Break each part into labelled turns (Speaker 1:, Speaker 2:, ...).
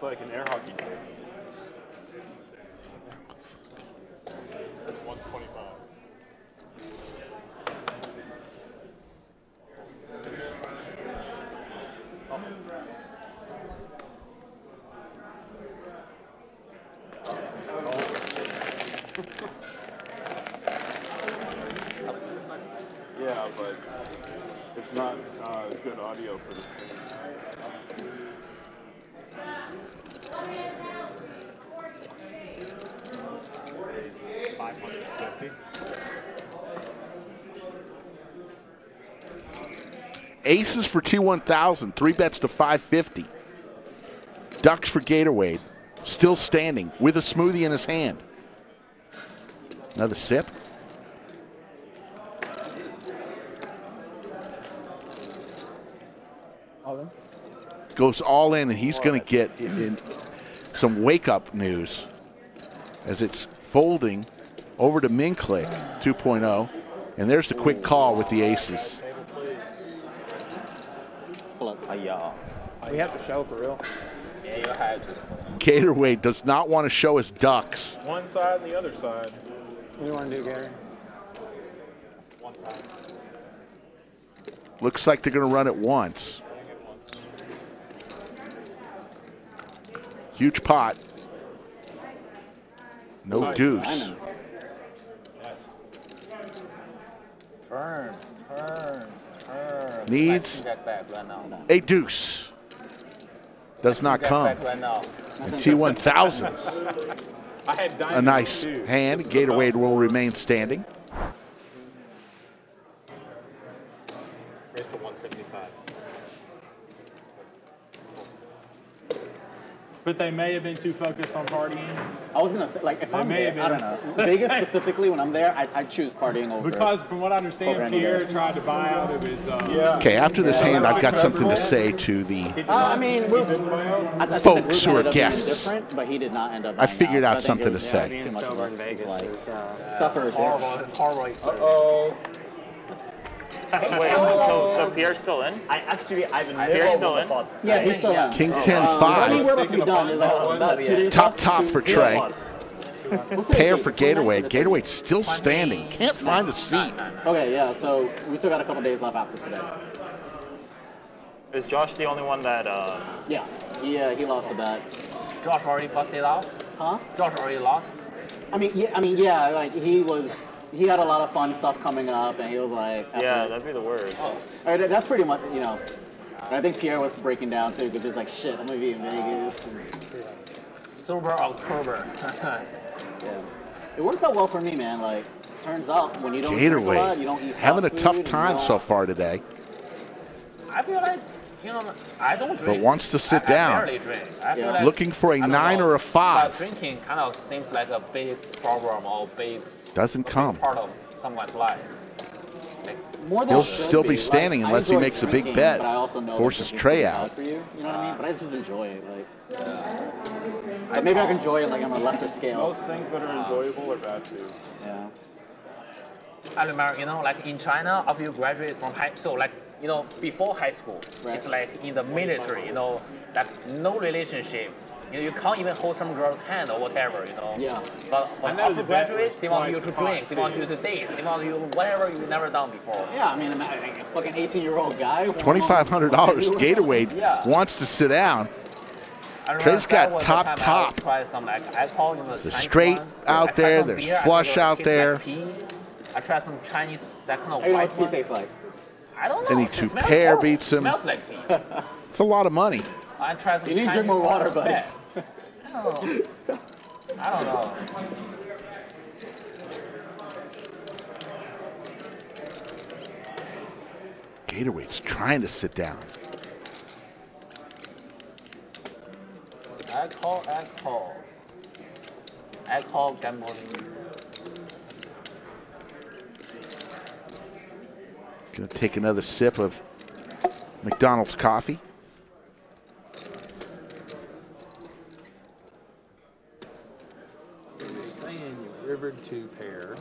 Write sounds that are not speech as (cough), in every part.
Speaker 1: Looks like an air hockey game. That's 125. Yeah, but it's not uh, good audio for stream.
Speaker 2: Aces for two 1,000, three bets to 550. Ducks for Gatorwade, still standing with a smoothie in his hand. Another sip. All in. Goes all in, and he's going to get in, in some wake up news as it's folding over to Minklick 2.0. And there's the quick call with the aces.
Speaker 3: We oh, have to show for real.
Speaker 4: Yeah, you had to.
Speaker 2: Gatorwade does not want to show his ducks.
Speaker 1: One side and the other side.
Speaker 3: What do you want to do, Gary?
Speaker 1: One time.
Speaker 2: Looks like they're going to run it once. Huge pot. No
Speaker 1: Nice.
Speaker 2: deuce.
Speaker 4: Yes.
Speaker 2: Needs a deuce. Does not come.
Speaker 4: back right now.
Speaker 2: And T1000,
Speaker 1: I had diamonds
Speaker 2: a nice hand. Gatorwade will remain standing.
Speaker 1: Raise to 175. But they may have been too focused on partying
Speaker 5: I was gonna say, like, if
Speaker 1: They
Speaker 5: I'm
Speaker 1: may
Speaker 5: there,
Speaker 1: have
Speaker 5: I don't know. Vegas (laughs) specifically, when I'm there, I, I choose partying over.
Speaker 1: because, from what I understand,
Speaker 5: Over
Speaker 1: Pierre
Speaker 5: anywhere.
Speaker 1: tried to buy out of his. Uh,
Speaker 3: Yeah.
Speaker 2: Okay, after this
Speaker 5: Yeah.
Speaker 2: hand, I've got something to say to the.
Speaker 5: Uh, I mean, we're, I, I
Speaker 2: Folks who are
Speaker 5: ended up being
Speaker 2: guests.
Speaker 5: But he did not end up.
Speaker 2: I figured
Speaker 5: out,
Speaker 2: out
Speaker 5: so I think
Speaker 2: something
Speaker 5: it
Speaker 2: to
Speaker 5: was,
Speaker 2: say.
Speaker 5: yeah, Too much
Speaker 3: sober in Vegas
Speaker 5: like,
Speaker 3: is uh,
Speaker 5: suffers.
Speaker 4: Horrible, horrible.
Speaker 1: Oh.
Speaker 6: Wait, so, so Pierre's still in?
Speaker 5: I actually, I've been
Speaker 6: Pierre's still in?
Speaker 5: Yeah, he's still in.
Speaker 2: King
Speaker 5: Um,
Speaker 2: 10
Speaker 5: I mean,
Speaker 2: 5.
Speaker 5: where else we done? Is like about two days
Speaker 2: Top top for Trey. Pair for
Speaker 5: 29 Gatorwade.
Speaker 2: Gatorwade still standing. Can't find a seat.
Speaker 5: Okay, yeah. So we still got a couple days left after today.
Speaker 6: Is Josh the only one that, uh,
Speaker 5: Yeah, he uh, he lost the bet.
Speaker 4: Josh already busted out.
Speaker 5: Huh?
Speaker 4: Josh already lost.
Speaker 5: I mean, yeah. I mean, yeah. Like he was. He had a lot of fun stuff coming up, and he was like,
Speaker 6: yeah, that'd be the worst.
Speaker 5: Oh, All right, that's pretty much, you know. and I think Pierre was breaking down too, because he's like, shit, I'm gonna be in Vegas. And,
Speaker 4: Sober October. (laughs)
Speaker 5: yeah. It worked out well for me, man. Like, turns out when you don't drink a lot, you don't
Speaker 2: Gatorwade
Speaker 5: eat
Speaker 2: having a tough time so far today,
Speaker 4: I feel like, you know, I don't drink.
Speaker 2: but wants to sit
Speaker 4: I, I
Speaker 2: down.
Speaker 4: barely drink. I feel
Speaker 5: Yeah.
Speaker 4: like,
Speaker 2: Looking for a
Speaker 4: I don't
Speaker 2: nine
Speaker 4: know,
Speaker 2: or a
Speaker 4: but
Speaker 2: five.
Speaker 4: drinking kind of seems like a big problem or big
Speaker 2: Doesn't come.
Speaker 4: part of someone's life. Like,
Speaker 5: More than
Speaker 2: He'll
Speaker 5: it
Speaker 2: still be
Speaker 5: Like,
Speaker 2: standing
Speaker 5: I
Speaker 2: unless he
Speaker 5: enjoy
Speaker 2: makes a big bet.
Speaker 5: but I also know
Speaker 2: Forces Trey out.
Speaker 5: For you, you know what I mean? But I just enjoy it. Like, like, maybe I can enjoy it like on a lesser scale.
Speaker 1: Most things that are enjoyable are bad too.
Speaker 5: Yeah.
Speaker 4: I remember, you know, like in China, after you graduate from high school, like, you know, before high school,
Speaker 5: Right.
Speaker 4: it's like in the military, you know, like no relationship. You, know, you can't even hold some girl's hand or whatever, you know.
Speaker 5: Yeah.
Speaker 4: But, but
Speaker 1: I
Speaker 4: after
Speaker 1: the vet
Speaker 4: graduate, they want you to drink,
Speaker 1: hot,
Speaker 4: they want you to date, they want you whatever you've never done before.
Speaker 5: Yeah, I mean, I'm a a fucking 18 year old guy.
Speaker 2: Twenty-five hundred dollars. (laughs) Gatorwade
Speaker 4: Yeah.
Speaker 2: wants to sit down.
Speaker 4: I remember
Speaker 2: Trey's got
Speaker 4: that
Speaker 2: top,
Speaker 4: I
Speaker 2: top.
Speaker 4: tried some like alcohol, you know,
Speaker 2: There's a straight
Speaker 4: one.
Speaker 2: out there, there's
Speaker 4: beer,
Speaker 2: flush out there.
Speaker 4: Like. I tried some Chinese, that kind of
Speaker 5: How do you know
Speaker 4: white
Speaker 5: what
Speaker 4: one.
Speaker 5: like?
Speaker 4: I don't know.
Speaker 2: Any
Speaker 4: it
Speaker 2: two pair
Speaker 4: horrible.
Speaker 2: beats him.
Speaker 4: Smells like.
Speaker 2: It's a lot of money.
Speaker 4: I tried some
Speaker 5: You need to
Speaker 4: Chinese
Speaker 5: drink more water, buddy.
Speaker 4: Yeah. I don't know. I don't know.
Speaker 2: Gatorwade's trying to sit down.
Speaker 4: Alcohol, alcohol. Alcohol gambling.
Speaker 2: Gonna take another sip of McDonald's coffee.
Speaker 1: Saying you rivered two pair.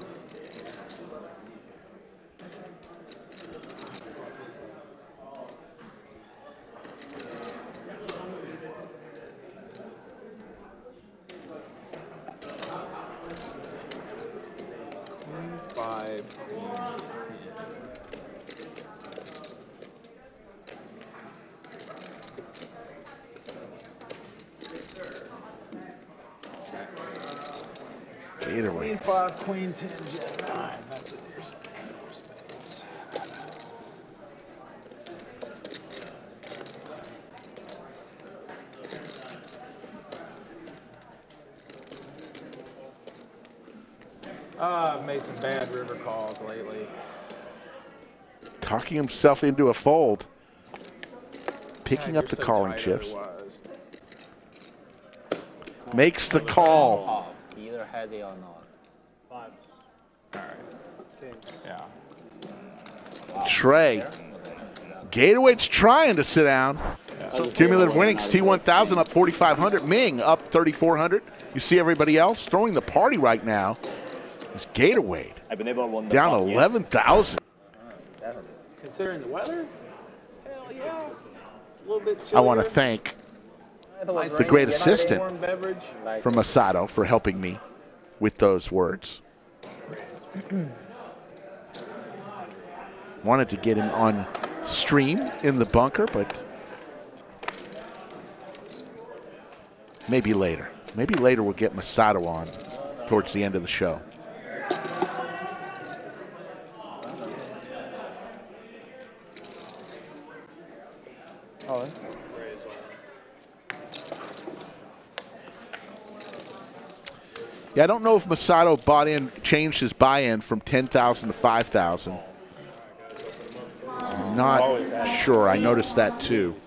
Speaker 2: Gatorwade.
Speaker 7: Five, queen, ten, jack, nine. That's it. Here's more spades. Uh, I've made some bad river calls lately.
Speaker 2: Talking himself into a fold. Picking up the
Speaker 7: so
Speaker 2: calling chips. Makes the call.
Speaker 4: Off. Either has it or not.
Speaker 7: Yeah.
Speaker 2: Trey. Gatorwade's trying to sit down. Cumulative winnings, T1000 up 4,500. Ming up 3,400. You see everybody else throwing the party right now. Is Gatorwade
Speaker 6: I've been able to win the
Speaker 2: down 11,000.
Speaker 3: Considering the weather?
Speaker 7: Hell yeah. A little bit
Speaker 2: I want to thank
Speaker 4: It was
Speaker 2: the great assistant
Speaker 3: Warm beverage?
Speaker 4: Like,
Speaker 2: from Masato for helping me with those words. (clears throat) Wanted to get him on stream in the bunker, but maybe later. Maybe later we'll get Masato on towards the end of the show.
Speaker 3: Oh,
Speaker 2: Yeah, I don't know if Masato bought in, changed his buy-in from 10,000 to 5,000. Not sure. I noticed that too.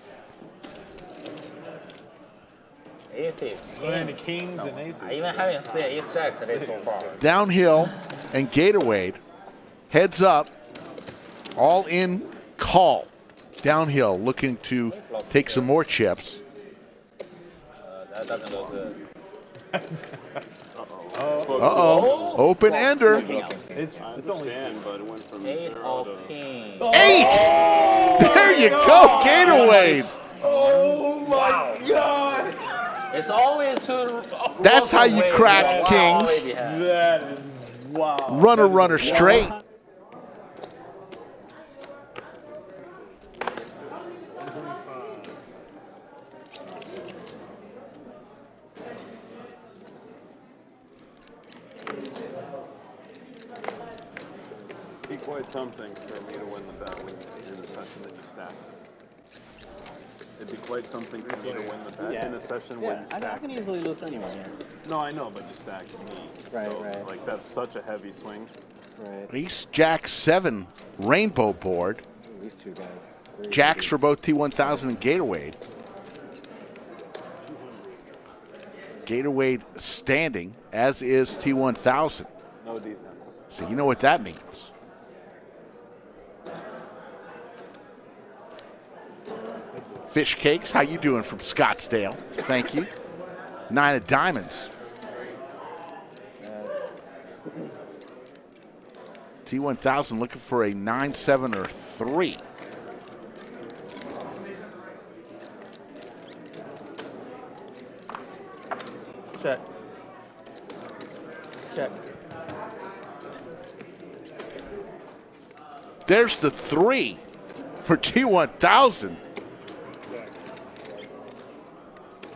Speaker 2: Downhill and Gatorwade heads up, all in call. Downhill, looking to take some more chips. (laughs)
Speaker 4: Uh, that doesn't look good.
Speaker 2: Uh oh, open ender.
Speaker 3: It's, it's only
Speaker 1: understand, but it went from
Speaker 4: Eight
Speaker 1: zero
Speaker 4: of
Speaker 1: to.
Speaker 4: king.
Speaker 2: Eight! There you go, Gatorwade.
Speaker 7: Oh my god!
Speaker 4: It's always to.
Speaker 2: That's how you crack kings.
Speaker 7: That is wow.
Speaker 2: Runner, runner, straight.
Speaker 1: Be quite something for me to win the bet when in the session that you stack. It'd be quite something for me to win the bet
Speaker 5: Yeah.
Speaker 1: in a session
Speaker 5: Yeah,
Speaker 1: when you
Speaker 5: I, I
Speaker 1: stack.
Speaker 5: can easily lose anyway. Yeah.
Speaker 1: No, I know, but you stack me.
Speaker 5: Right,
Speaker 1: so,
Speaker 5: right.
Speaker 1: Like that's such a heavy swing.
Speaker 5: Right.
Speaker 2: Ace Jack 7 rainbow board.
Speaker 5: These two guys. Very
Speaker 2: Jacks for both T1000 and Gatorwade. Gatorwade standing, as is T1000.
Speaker 1: No defense.
Speaker 2: So you know what that means. Fish cakes, how you doing from Scottsdale? Thank you. Nine of diamonds. T1000 looking for a 9, 7, or 3.
Speaker 3: check. Check.
Speaker 2: There's the 3 for T1000.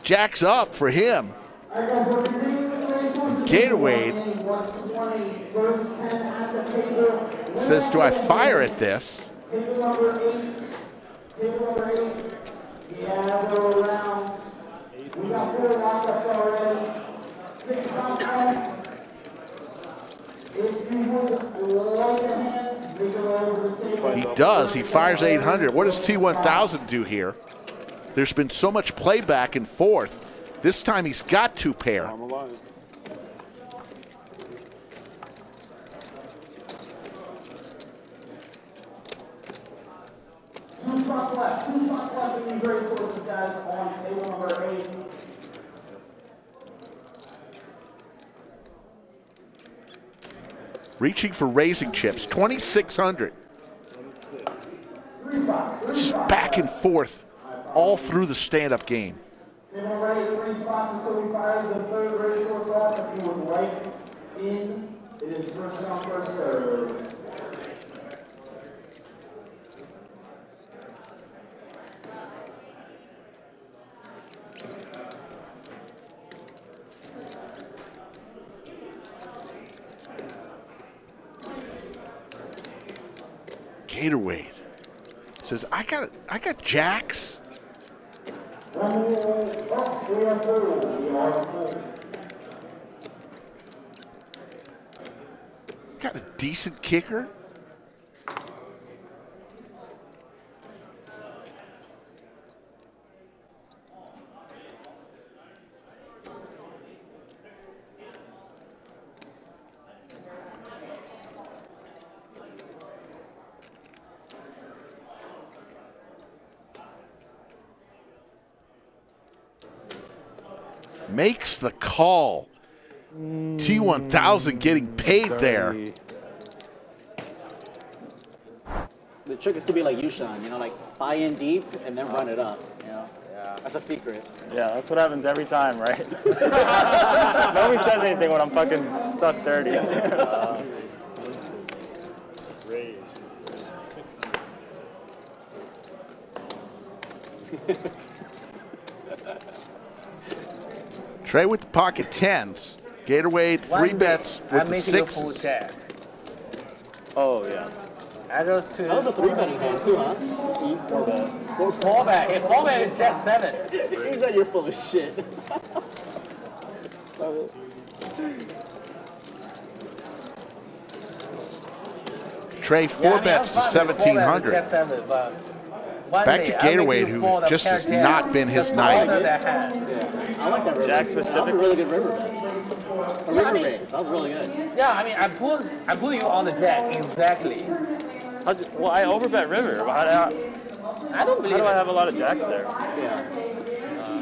Speaker 2: Jack's up for him. Gatorwade says, Do I fire at this? He does. He fires 800. What does T1000 do here? There's been so much play back and forth. This time he's got two pair.
Speaker 8: Left, two left in these guys, on table number eight.
Speaker 2: Reaching for raising chips. 2,600.
Speaker 8: Three spots,
Speaker 2: Just back and forth all through the stand up game.
Speaker 8: Table three spots until we fire the third racehorse off. If you would like in, it is first come, first served.
Speaker 2: Gatorwade says, "I got I got jacks." Got a decent kicker. Makes the call. T1000 getting paid there.
Speaker 5: The trick is to be like Yushan, you know, like buy in deep and then run it up. You know,
Speaker 3: Yeah.
Speaker 5: that's a secret.
Speaker 6: Yeah, that's what happens every time, right? (laughs) Nobody says anything when I'm fucking stuck 30. (laughs)
Speaker 2: Trey with the pocket tens. Gatorwade, three
Speaker 4: One
Speaker 2: bets
Speaker 4: day,
Speaker 2: with
Speaker 4: I'm
Speaker 2: the
Speaker 4: making
Speaker 2: sixes.
Speaker 6: oh, yeah.
Speaker 4: I just two.
Speaker 5: That was a three betting hand too, huh?
Speaker 4: Four four back. Hey, four back is jack seven. (laughs)
Speaker 5: He said you're full of shit.
Speaker 2: Trey,
Speaker 4: Yeah,
Speaker 2: four
Speaker 4: I mean,
Speaker 2: bets to
Speaker 4: I'm fine with four back with
Speaker 2: 1700.
Speaker 4: Jack seven, but one
Speaker 2: Back
Speaker 4: day
Speaker 2: to
Speaker 4: I'm making
Speaker 2: Gatorwade, who
Speaker 4: four the
Speaker 2: just has
Speaker 4: pair
Speaker 2: not
Speaker 4: jacks,
Speaker 2: been his
Speaker 4: just
Speaker 2: night.
Speaker 4: order that hand.
Speaker 5: Yeah, I like that river.
Speaker 6: Jack
Speaker 5: That was a
Speaker 6: specific?
Speaker 5: really good river bet. A
Speaker 4: Yeah, I
Speaker 5: river
Speaker 4: mean-
Speaker 5: bait. That was really good.
Speaker 4: Yeah, I mean, I put I put you on the jack exactly.
Speaker 6: How'd you- well, I overbet river. How do, I,
Speaker 4: I don't
Speaker 6: how
Speaker 4: believe
Speaker 6: do I
Speaker 4: it.
Speaker 6: have a lot of jacks there?
Speaker 5: Yeah.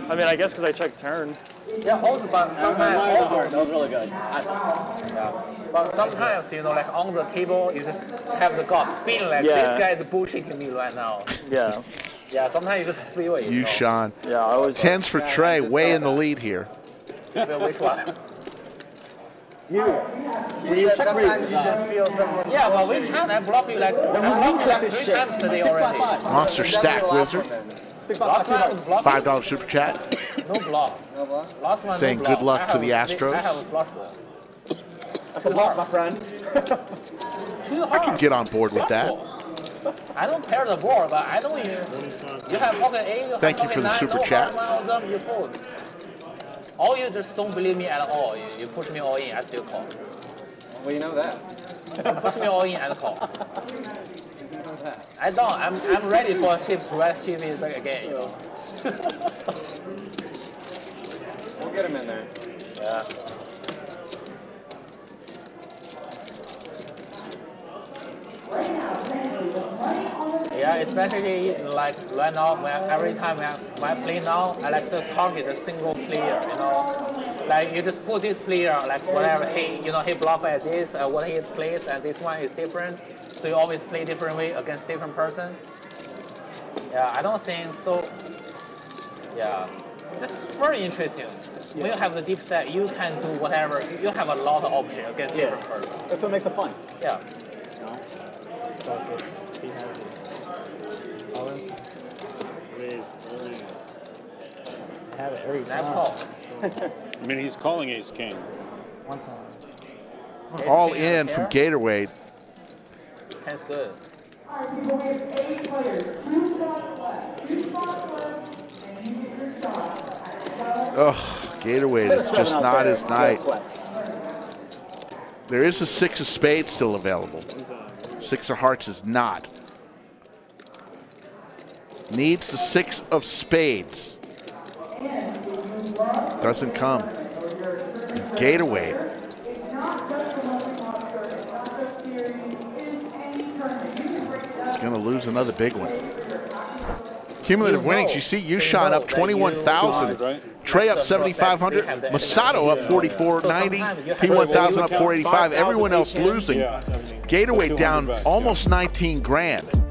Speaker 6: I mean, I guess because I checked turn.
Speaker 4: Yeah, also, but
Speaker 5: That
Speaker 4: sometimes
Speaker 5: was
Speaker 4: also,
Speaker 5: hard. That was really good. I,
Speaker 4: yeah. But sometimes you know, like on the table, you just have the gut feeling like
Speaker 6: Yeah.
Speaker 4: this guy is bullshitting me right now.
Speaker 6: Yeah.
Speaker 4: Yeah, sometimes you just feel it.
Speaker 2: You,
Speaker 4: know.
Speaker 2: Sean.
Speaker 6: Yeah, I was.
Speaker 2: Tens for Trey, way in the lead here.
Speaker 4: Feel which one?
Speaker 5: you.
Speaker 4: You sometimes you just uh, feel someone. Yeah, well, which time I bluff you like I bluff you like three times today already.
Speaker 2: Monster Stack Wizard,
Speaker 4: Last one was bluff.
Speaker 2: five dollar super chat.
Speaker 4: No bluff. Last one.
Speaker 2: Saying
Speaker 4: no
Speaker 2: good luck to the Astros.
Speaker 4: I have a flush ball.
Speaker 5: That's a block, my friend. (laughs)
Speaker 2: I can get on board with that.
Speaker 4: I don't pair the board, but I don't even. You have pocket eight. You have
Speaker 2: Thank you for the
Speaker 4: nine,
Speaker 2: super
Speaker 4: no
Speaker 2: chat.
Speaker 4: problem, all of them, you. Or you just don't believe me at all. You, you push me all in, I still call.
Speaker 5: Well, you know that.
Speaker 4: push me all in and call. (laughs) I don't. I'm, I'm ready for chips. Red chip is like again. You know. (laughs)
Speaker 5: We'll get him in there.
Speaker 4: Yeah. Yeah, especially like right now, when every time when I, play now, I like to target a single player. You know, like you just put this player like whatever he, you know, he bluff at this, uh, what he plays, and this one is different. So you always play different way against different person. Yeah, I don't think so. Yeah, just very interesting. When you have the deep stack, you can do whatever. You you have a lot of options against different person.
Speaker 5: That's what makes it fun.
Speaker 4: Yeah.
Speaker 5: You know?
Speaker 3: He has it. Colin, I have it every
Speaker 4: Snap
Speaker 3: time.
Speaker 4: call.
Speaker 1: I mean, he's calling ace king.
Speaker 3: One time.
Speaker 2: All in from Gatorwade.
Speaker 4: That's good.
Speaker 8: All right, people, we have eight players, two spots left, two spots left, and you get your shot.
Speaker 2: Ugh, Gatorwade is just not his night. There is a six of spades still available. Six of hearts is not. Needs the six of spades. Doesn't come. Gatorwade. Going to lose another big one. Cumulative winnings. You see
Speaker 4: you know
Speaker 2: up 21,000. Trey up 7,500. Masato up 4,490. T1000 up 485. Everyone else losing.
Speaker 1: 200
Speaker 2: down almost 19 grand.